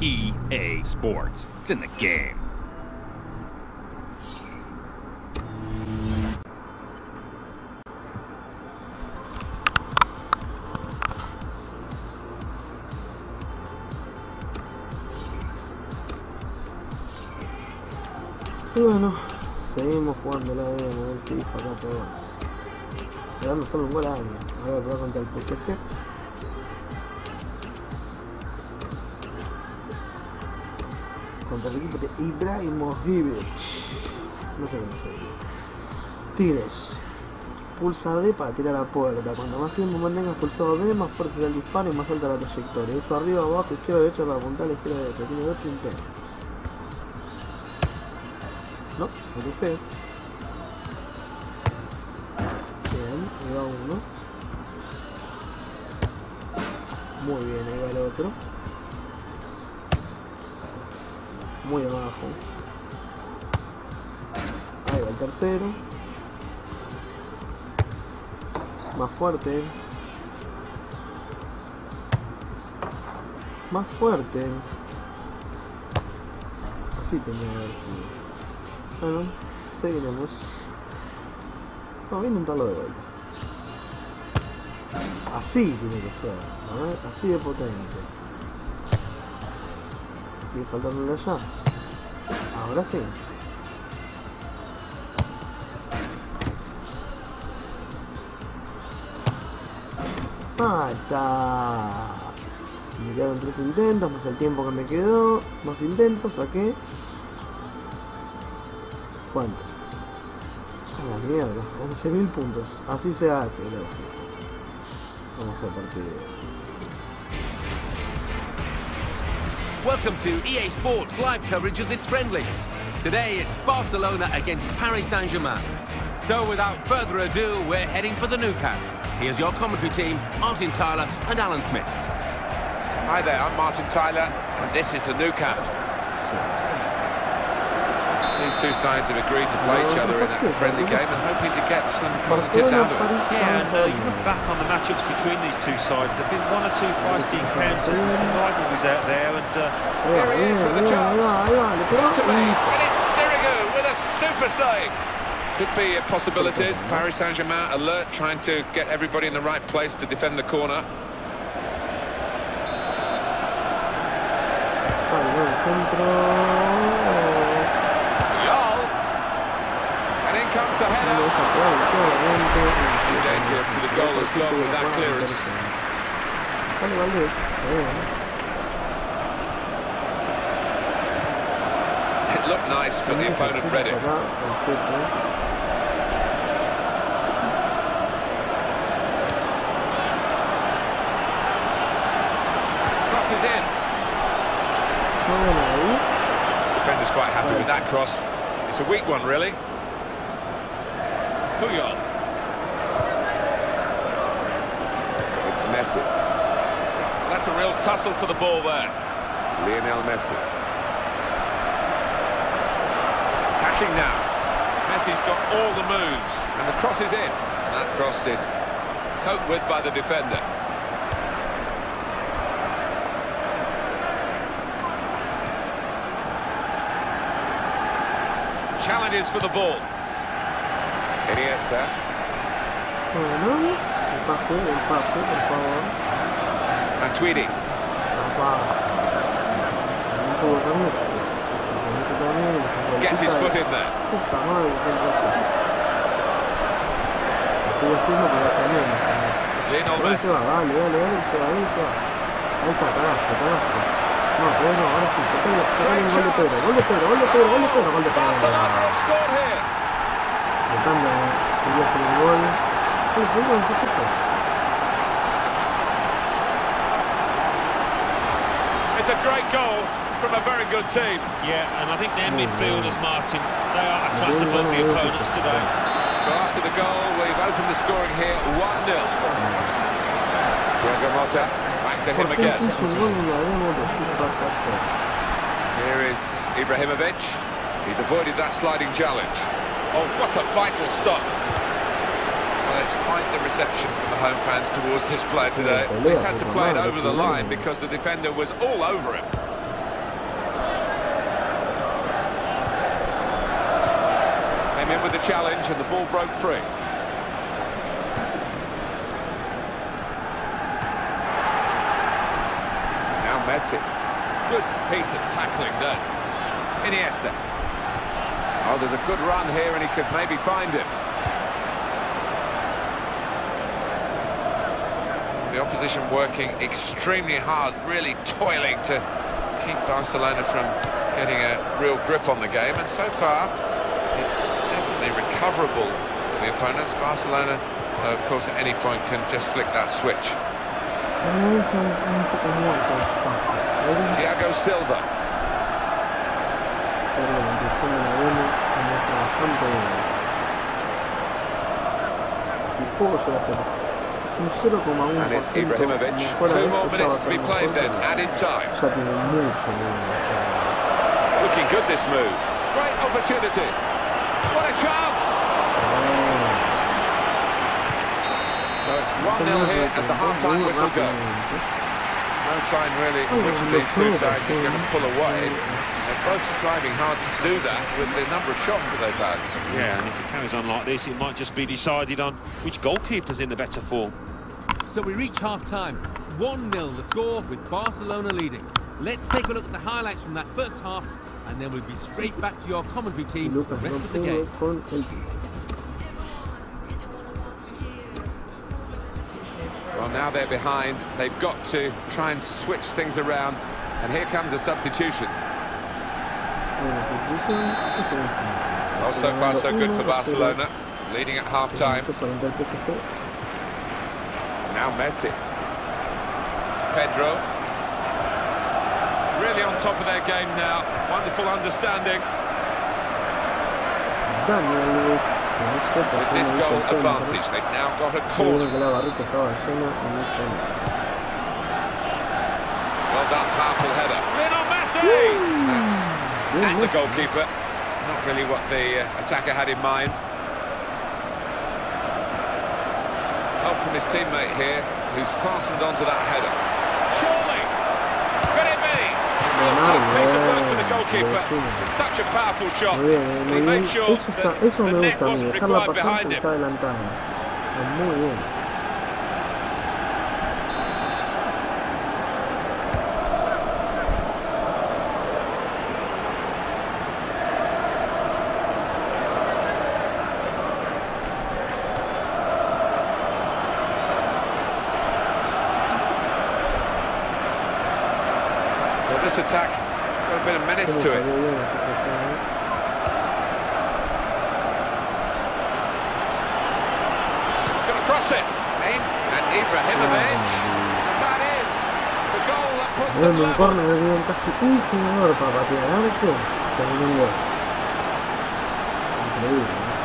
EA Sports. It's in the game. Bueno, seguimos jugando la demo del FIFA acá todo. Esperando solo un gol a alguien. A ver, jugar contra el PSG. Contra el equipo de Ibrahimovic. No sé cómo se dice. Tires. Pulsa D para tirar a puerta. Cuanto más tiempo mantengas pulsado D, más fuerza es el disparo y más alta la trayectoria. Uso arriba, abajo, izquierda, derecha para apuntar izquierda, derecha. Tiene 8 intentos. No feo. Bien, ahí va uno. Muy bien, ahí va el otro. Muy abajo. Ahí va el tercero. Más fuerte. Más fuerte. Así tenía que haber sido. Bueno, seguiremos. Vamos a intentarlo de vuelta. Así tiene que ser, ver, así de potente. Sigue faltando de allá. Ahora sí. Ahí está. Me quedaron tres intentos, más el tiempo que me quedó. Más intentos, saqué. ¿Cuánto? A la mierda, 11.000 puntos. Así se hace, gracias. Vamos a partir. Welcome to EA Sports live coverage of this friendly. Today it's Barcelona against Paris Saint-Germain. So without further ado, we're heading for the Nou Camp. Here's your commentary team, Martin Tyler and Alan Smith. Hi there, I'm Martin Tyler, and this is the Nou Camp. These two sides have agreed to play each other in a friendly game and hoping to get some positives out of it. Yeah, and uh, you look back on the matchups between these two sides, there have been one or two feisty encounters and some rivalries out there, and uh, Here he is with the chance. Ahí va, ahí va, le pegó. Got to be, y- and it's Sirigu with a super save. Could be uh, possibilities. Paris Saint-Germain alert, trying to get everybody in the right place to defend the corner. Salió centro. Yol. And in comes the No header. deja pegar, claramente. In It looked nice, but the opponent read it. Crosses in. Defender's quite happy with that cross. It's a weak one, really. Puyol. It's Messi. That's a real tussle for the ball there. Lionel Messi. Attacking now. Messi's got all the moves, and the cross is in. And that cross is coped with by the defender. Challenges for the ball. Iniesta. Bueno, el pase, el pase, por favor. Matuidi. Papá. Un poco con ese. Con ese también, esa Gets his vueltita foot de- in there. Puta madre, siempre así. Lo sigo haciendo, pero hace menos. también. Lionel Pero ahí se Messi. va, dale, dale, dale, se va, ahí se va. Ahí está, cagaste, cagaste. No, pero no, ahora sí, tocale, tocale un gol de Pedro, gol de Pedro, gol de Pedro, gol de Pedro, gol de Pedro. Barcelona have scored here. Tratando de hacer el gol. Sí, sí, gol, qué chico. It's a great goal from a very good team. yeah, and I think their oh, midfielders, Martin, they are a class above the opponents today. So after the goal, we've opened the scoring here 1-0. Thiago Motta, back to him again. hizo un gol en la demo de FIFA 14. Here is Ibrahimovic. He's avoided that sliding challenge. Oh, what a vital stop. Well, it's quite the reception from the home fans towards this player today. He's had to play it over the line because the defender was all over him. Came in with the challenge and the ball broke free. Now Messi. Good piece of tackling there. Iniesta. Oh, there's a good run here and he could maybe find him. The opposition working extremely hard, really toiling to keep Barcelona from getting a real grip on the game. And so far, it's definitely recoverable for the opponents. Barcelona, uh, of course, at any point can just flick that switch. Ahora es un, un pequeño pase. Ahora Thiago Silva. sobre la inclusión de la demo se muestra bastante bien. Si el juego llega a ser un 0,1% And it's Ibrahimovic. Two more ya va a minutes to be played then, added time. Ya tiene mucho nivel. Looking good this move. Great opportunity. What a chance! Oh. So it's 1-0 here as the half-time whistle goes. No sign really Oh, which of these two sides is going to pull away. They're both striving hard to do that with the number of shots that they've had. Yeah, and if it carries on like this, it might just be decided on which goalkeeper's in the better form. So we reach half-time. 1-0 the score with Barcelona leading. Let's take a look at the highlights from that first half and then we'll be straight back to your commentary team for the rest of the game. Well, now they're behind. They've got to try and switch things around. And here comes a substitution. Well, so far so good for Barcelona, leading at half-time. Now Messi. Pedro. Really on top of their game now. Wonderful understanding. Daniel With this goal advantage, they've now got a corner. Well done, powerful header. Lionel Messi! Bien, the goalkeeper. Not really what the uh, attacker had in mind. Help from his teammate here, who's fastened onto that header. Surely! Could it be? Well, goalkeeper. Such a powerful shot. Muy bien, muy bien. Eso, está, that eso the me gusta a mí, dejarla pasar behind porque está adelantada. Está muy attack got a bit of menace to it. salió bien el PSG. Going to cross it. In, and Ibrahimovic. Oh, and that is the goal that puts them Bueno, un level. corner le dieron casi un jugador para patear al arco, terminó un gol. Increíble, ¿no?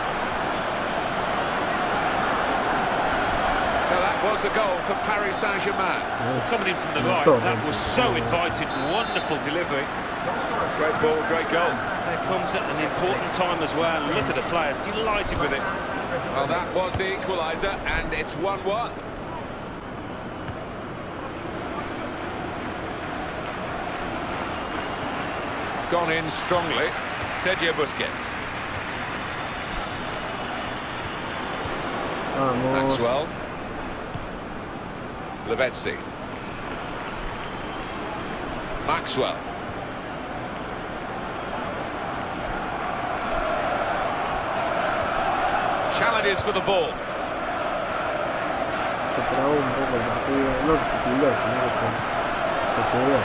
So that was the goal for Paris Saint-Germain. Coming in from the right, that was so inviting, wonderful delivery. Great ball, great goal. There comes at an important time as well. Look at the players, delighted with it. Well, that was the equaliser, and it's 1-1. Gone in strongly. Sergio Busquets. Oh, Vamos. Maxwell. Lavezzi. Maxwell. Challenges for the ball. Se trabó un poco el partido. No que se piló, sino que se, se quedó.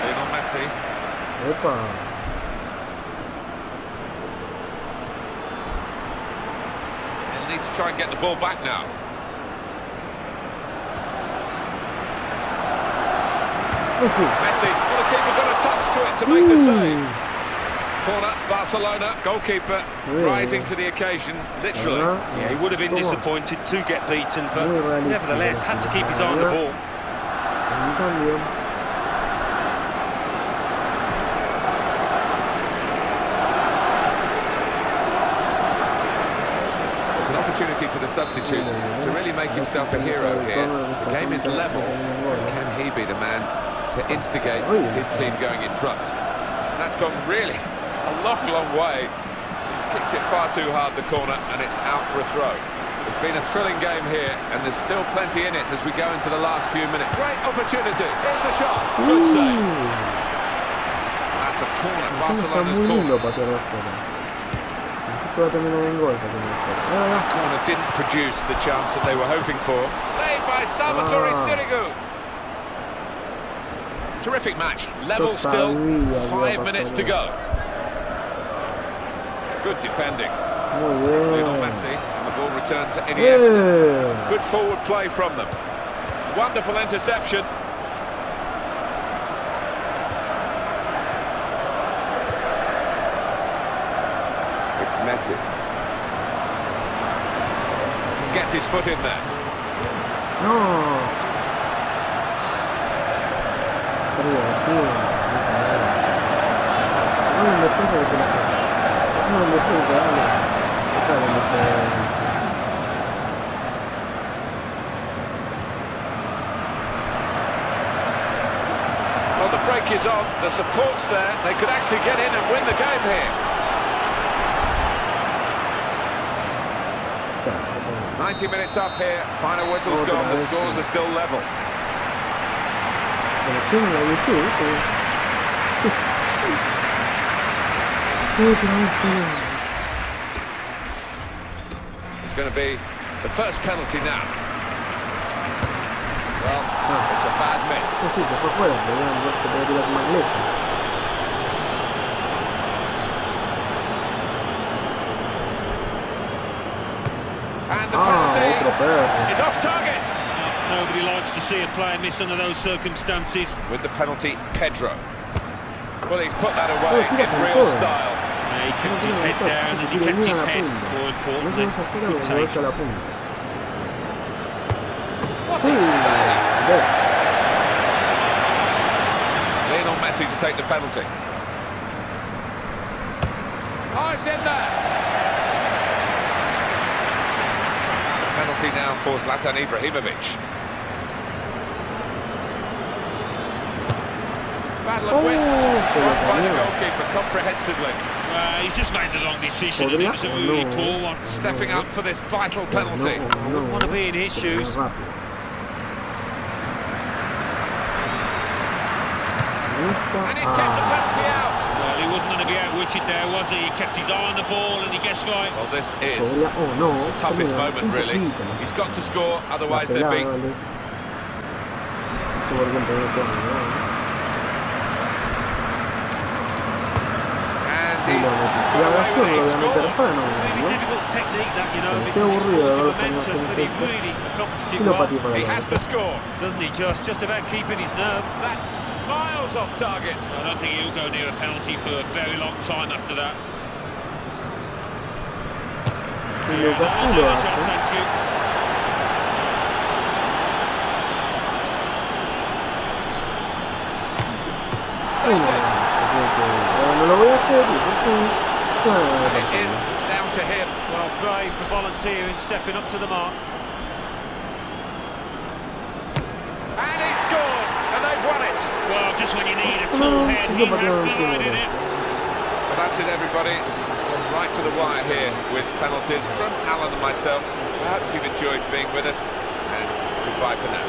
Lionel Messi. Epa. They'll need to try and get the ball back now. Messi. Messi, well, the keeper got a touch to it to make the save. Corner, Barcelona, goalkeeper rising to the occasion, literally. Yeah, he would have been disappointed to get beaten, but nevertheless had to keep his eye on the ball. En cambio, opportunity for the substitute to really make himself a hero here. The game is level. Can he be the man to instigate his team going in front? That's gone really a long, long way. He's kicked it far too hard, the corner, and it's out for a throw. It's been a thrilling game here, and there's still plenty in it as we go into the last few minutes. Great opportunity. Here's the shot. Good save. That's a corner, Barcelona's corner. patear de afuera. Sentí que va a terminar en gol patear de afuera. Ah, Corner didn't produce the chance that they were hoping for. Saved by Salvatore Ah. Sirigu. Terrific match. Level still. sabía que iba a Five minutes to go. Good defending. muy Lionel. Messi, and the ball returned to Iniesta. Eh. Good forward play from them. Wonderful interception. It's Messi. Gets his foot in there. No. Arriba, tío. No en defensa que te lo saca. No en defensa, dale. Dale en defensa. Well, the break is on. The support's there. They could actually get in and win the game here. 90 minutes up here. Final whistle's gone. The scores are still level. It's going to be the first penalty now. Well, it's a bad miss. Eso sí, se fue fuera, pero ya se puede tirar más lejos. And the Ah, penalty otro is off target. Nobody likes to see a player miss under those circumstances. With the penalty, Pedro. Well, he's put that away Oh, in real style. Yeah, he No kept his head down and he kept his head. More importantly, se deja afuera good take. deja la punta. What a save. Lionel Messi to take the penalty. Oh, it's in there. Penalty now for Zlatan Ibrahimovic. Battle of Oh, wits, se lo by the goalkeeper comprehensively. Uh, he's just made the wrong decision and Podría it was a o really no. poor one. Stepping up for this vital penalty. No, I wouldn't want to be in his shoes. And he's kept the penalty out. Well, he wasn't going to be outwitted there, was he? He kept his eye on the ball and he guessed right. Well, this is oh no, the toughest termina moment, really. He's got to score, otherwise they're pelada, beaten. les- se vuelve un primer tema, ¿no? And Y he's lo metí. Y got ahora away sí with lo it. voy a He meter scored. para no, It's a really ¿no? difficult technique that, you know, Qué because it's aburrido causing ver las momentum, animaciones but he estas. really accomplished Y it lo well. patí para He la has to score. Doesn't he just? Just about keeping his nerve. That's miles off target. I don't think he'll go near a penalty for a very long time after that. Y Lucas sí That'll do lo the job, hace. thank you. Sí, no lo hace, creo que- Bueno, lo voy a hacer, y eso It is down to him. Well, brave for volunteering, stepping up to the mark. And he scored. And they've won it. Well, just when you need a No, cool head, he has provided it. Well, that's it, everybody. It's gone right to the wire here with penalties from Alan and myself. I hope you've enjoyed being with us. And goodbye for now.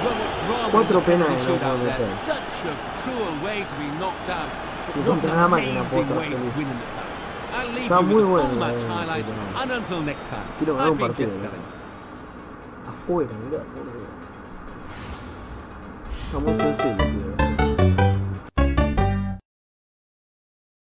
Well, what drama Cuatro in the penalty penales no shootout puede there. meter. Such a cruel way to be knocked out. y contra la máquina por otra Está muy bueno. Eh, Quiero ganar un partido. Afuera, mirá, Está muy sencillo, tío.